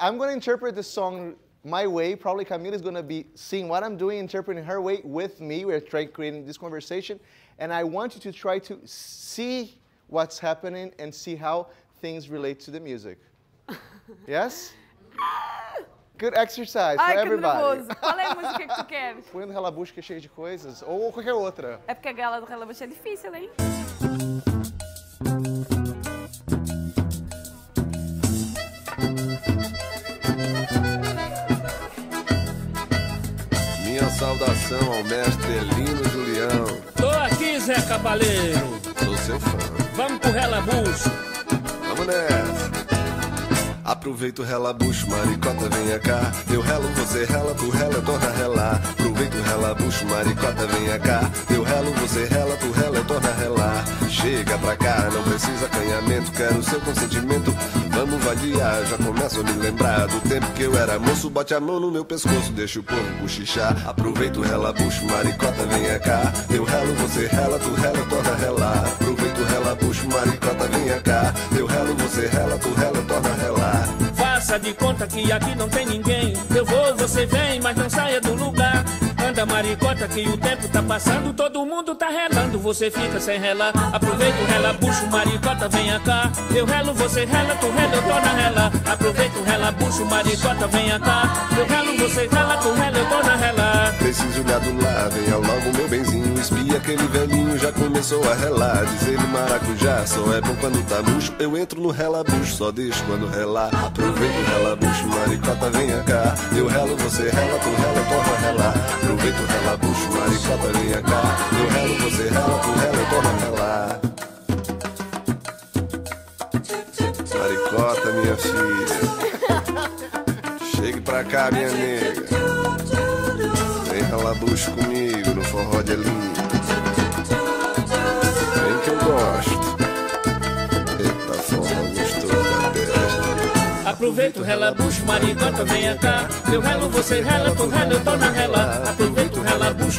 I'm going to interpret the song my way. Probably Camila is going to be seeing what I'm doing, interpreting her way with me. We're trying creating this conversation. And I want you to try to see what's happening and see how things relate to the music. yes? Good exercise Ai, for que everybody. nervoso. Qual é a música que tu queres? Põe que é cheio de coisas. Ou qualquer outra. É porque a gala do Relabucho é difícil, hein? Saudação ao mestre Elino Julião. Tô aqui, Zé Cabaleiro. Sou seu fã. Vamos pro relabucho. Vamos nessa. Aproveita o relabucho, maricota, venha cá. Eu relo, você rela, tu rela, eu torna a relar. Aproveita o relabucho, maricota, venha cá. Eu relo, você rela, tu rela, eu torna a relar. Chega pra cá, não precisa acanhamento, quero seu consentimento. Vamos vadiar, já começo a me lembrar do tempo que eu era moço. Bote a mão no meu pescoço, deixa o povo cochichar. Aproveita o relabucho, maricota, venha cá. Eu relo, você rela, tu rela, torna relar. Aproveita o relabucho, maricota, venha cá. Eu relo, você rela, tu rela, torna relar. Faça de conta que aqui não tem ninguém. Eu vou, você vem, mas não saia do lugar. Anda maricota que o tempo tá passando, todo mundo tá relando, você fica sem relar. Aproveita o relabucho, maricota, venha cá. Eu relo, você rela, tu rela, eu tô na rela. Aproveita o relabucho, maricota, venha cá. Eu relo, você rela, tu rela, eu tô na rela. Preciso olhar do lado, venha logo meu benzinho. Espia aquele velhinho, já começou a relar. Diz ele maracujá, só é bom quando tá murcho. Eu entro no relabucho, só deixo quando relar. Aproveita o relabucho, maricota, venha cá. Eu relo, você rela, tu rela, eu torno a relar. Aproveita o relabucho, maricota, venha cá. Eu relo, você rela, tu rela, eu torno a relar. Maricota, minha filha. Chegue pra cá, minha nega. Vem relabucho comigo no forró de Elinho. Vem que eu gosto. Eita, forró gostoso da testa. Aproveita o relabucho, maricota, venha cá. Eu relo, você rela, tu rela, eu tô na rela. Aproveita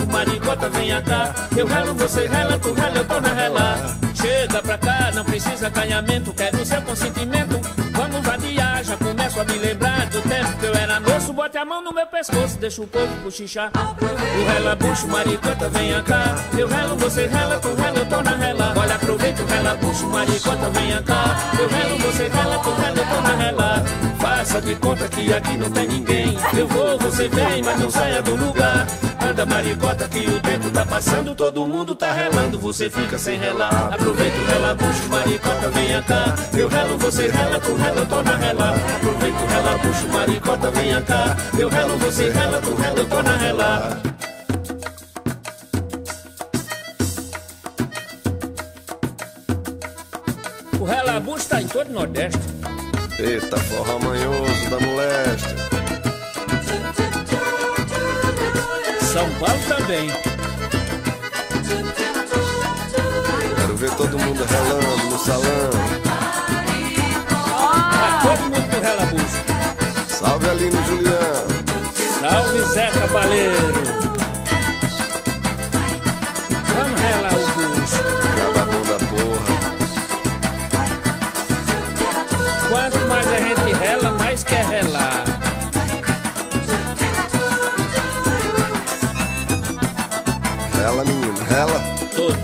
maricota, venha cá. Eu relo, você rela, tu rela, eu tô na rela. Chega pra cá, não precisa acanhamento, quero seu consentimento. Vamos vadiar, já começo a me lembrar do tempo que eu era moço. Bote a mão no meu pescoço, deixa o povo cochichar. O relabucho, maricota, venha cá. Eu relo, você rela, tu rela, eu tô na rela. Olha, aproveita o relabucho, maricota, venha cá. Eu relo, você rela, tu rela, eu tô na rela. Faça de conta que aqui não tem ninguém. Eu vou, você vem, mas não saia do lugar. Anda maricota que o tempo tá passando, todo mundo tá relando, você fica sem relar. Aproveita o relabucho, maricota, venha cá. Eu relo, você rela, tu rela, eu tô na rela. Aproveita o relabucho, maricota, venha cá. Eu relo, você rela, tu rela, eu tô na rela. O relabucho tá em todo o Nordeste. Eita, forró manhoso da moléstia. São Paulo também. Quero ver todo mundo relando no salão. Tá todo mundo no relabucho. Salve Aline Juliano. Salve Zé Cabaleiro.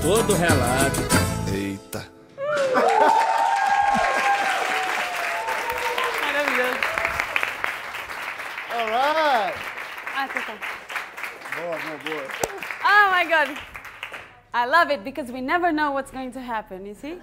Todo relado. Eita. Maravilhoso. All right. Ah, tá, tá. Boa, boa, boa. Oh my God. I love it because we never know what's going to happen, you see?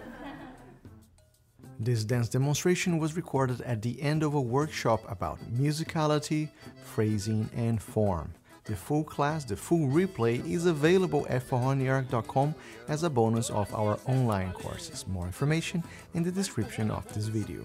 This dance demonstration was recorded at the end of a workshop about musicality, phrasing, and form. The full class, the full replay, is available at forroniarc.com as a bonus of our online courses. More information in the description of this video.